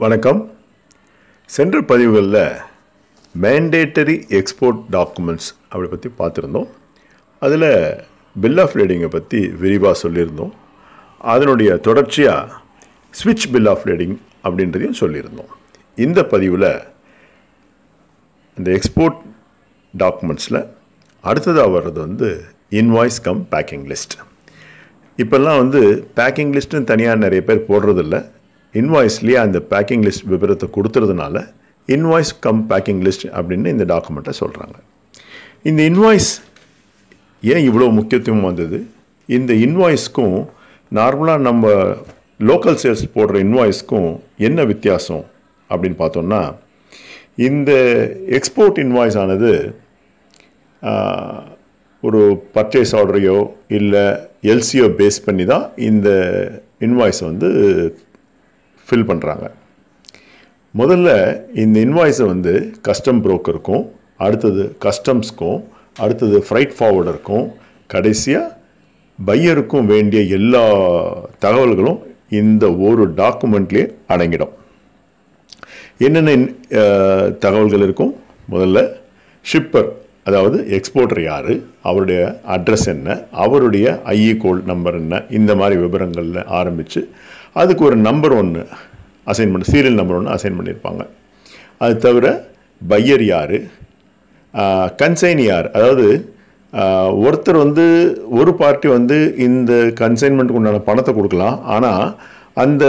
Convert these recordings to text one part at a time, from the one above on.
வணக்கம். சென்ற பதிவுகளில் மேண்டேட்டரி எக்ஸ்போர்ட் டாக்குமெண்ட்ஸ் அப்படி பற்றி பார்த்துருந்தோம். அதில் பில் ஆஃப் லேடிங்கை பற்றி விரிவாக சொல்லியிருந்தோம். அதனுடைய தொடர்ச்சியாக ஸ்விட்ச் பில் ஆஃப் லேடிங் அப்படின்றதையும் சொல்லியிருந்தோம். இந்த பதிவில் இந்த எக்ஸ்போர்ட் டாக்குமெண்ட்ஸில் அடுத்ததாக வர்றது வந்து இன்வாய்ஸ் கம் பேக்கிங் லிஸ்ட் இப்போல்லாம் வந்து பேக்கிங் லிஸ்ட்டுன்னு தனியாக நிறைய பேர் போடுறதில்ல. இன்வாய்ஸ்லேயே அந்த பேக்கிங் லிஸ்ட் விவரத்தை கொடுத்துறதுனால இன்வாய்ஸ் கம் பேக்கிங் லிஸ்ட் அப்படின்னு இந்த டாக்குமெண்ட்டை சொல்கிறாங்க இந்த இன்வாய்ஸ் ஏன் இவ்வளோ முக்கியத்துவம் வந்தது? இந்த இன்வாய்ஸ்க்கும் நார்மலாக நம்ம லோக்கல் சேல்ஸ் போடுற இன்வாய்ஸ்க்கும் என்ன வித்தியாசம் அப்படின்னு பார்த்தோம்னா இந்த எக்ஸ்போர்ட் இன்வாய்ஸ் ஆனது ஒரு பர்ச்சேஸ் ஆர்டரையோ இல்லை எல்சியோ பேஸ் பண்ணி தான் இந்த இன்வாய்ஸ் வந்து ஃபில் பண்ணுறாங்க முதல்ல இந்த இன்வாய்ஸை வந்து கஸ்டம் புரோக்கருக்கும் அடுத்தது கஸ்டம்ஸ்க்கும் அடுத்தது ஃப்ரைட் ஃபார்வர்டருக்கும் கடைசியாக பையருக்கும் வேண்டிய எல்லா தகவல்களும் இந்த ஒரு டாக்குமெண்ட்லேயே அடங்கிடும். என்னென்ன தகவல்கள் இருக்கும்? முதல்ல ஷிப்பர் அதாவது எக்ஸ்போர்ட்டர் யார்? அவருடைய அட்ரஸ் என்ன? அவருடைய ஐஇ கோட் நம்பர் என்ன? இந்த மாதிரி விவரங்களில் ஆரம்பித்து அதுக்கு ஒரு நம்பர் ஒன்று அசைன் பண்ண சீரியல் நம்பர் ஒன்று அசைன் பண்ணியிருப்பாங்க. அது தவிர பையர் யார்? கன்சைன் யார்? அதாவது ஒருத்தர் வந்து ஒரு பார்ட்டி வந்து இந்த கன்சைன்மெண்ட்டுக்கு உண்டான பணத்தை கொடுக்கலாம். ஆனால் அந்த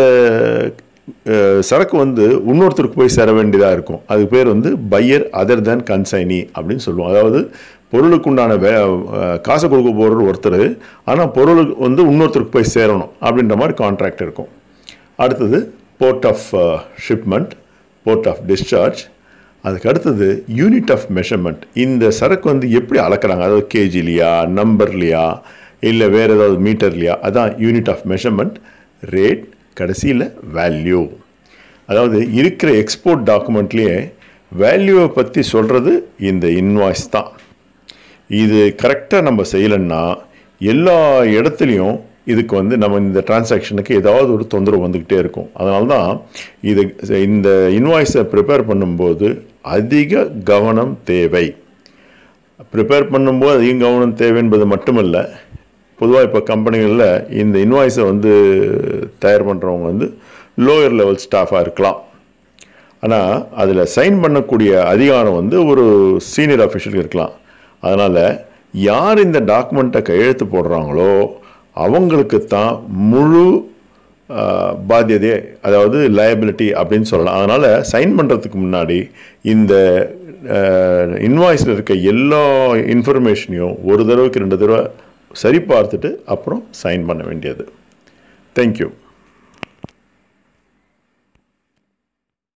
சரக்கு வந்து இன்னொருத்தருக்கு போய் சேர வேண்டியதாக இருக்கும். அது பேர் வந்து பையர் அதர் தேன் கன்சைனி அப்படின்னு சொல்லுவோம் அதாவது பொருளுக்கு உண்டான வே காசை கொடுக்க போகிறது ஒருத்தர் ஆனால் பொருளுக்கு வந்து இன்னொருத்தருக்கு போய் சேரணும் அப்படின்ற மாதிரி கான்ட்ராக்ட் இருக்கும். அடுத்தது port of shipment port of discharge அதுக்கு அடுத்தது யூனிட் ஆஃப் மெஷர்மெண்ட் இந்த சரக்கு வந்து எப்படி அளக்குறாங்க? அதாவது கேஜிலையா நம்பர்லையா இல்லை வேறு ஏதாவது மீட்டர்லையா? அதான் யூனிட் ஆஃப் மெஷர்மெண்ட் ரேட் கடைசியில் வேல்யூ அதாவது இருக்கிற எக்ஸ்போர்ட் டாக்குமெண்ட்லேயே வேல்யூவை பற்றி சொல்கிறது இந்த இன்வாய்ஸ் தான். இது கரெக்டாக நம்ம செய்யலைன்னா எல்லா இடத்துலையும் இதுக்கு வந்து நம்ம இந்த டிரான்சாக்ஷனுக்கு ஏதாவது ஒரு தொந்தரவு வந்துக்கிட்டே இருக்கும். அதனால தான் இது இந்த இன்வாய்ஸை ப்ரிப்பேர் பண்ணும்போது அதிக கவனம் தேவை. ப்ரிப்பேர் பண்ணும்போது அதிக கவனம் தேவை என்பது மட்டுமல்ல பொதுவாக இப்போ கம்பெனிகளில் இந்த இன்வாய்ஸை வந்து தயார் பண்ணுறவங்க வந்து லோயர் லெவல் ஸ்டாஃபாக இருக்கலாம். ஆனால் அதில் சைன் பண்ணக்கூடிய அதிகாரம் வந்து ஒரு சீனியர் அஃபிஷியலுக்கு இருக்கலாம். அதனால் யார் இந்த டாக்குமெண்ட்டை கையெழுத்து போடுறாங்களோ அவங்களுக்கு தான் முழு பாத்தியதே அதாவது லயபிலிட்டி அப்படின்னு சொல்லலாம். அதனால் சைன் பண்ணுறதுக்கு முன்னாடி இந்த இன்வாய்ஸில் இருக்க எல்லா இன்ஃபர்மேஷனையும் ஒரு தடவைக்கு ரெண்டு தடவை சரி பார்த்துட்டு அப்புறம் சைன் பண்ண வேண்டியது. தேங்க்யூ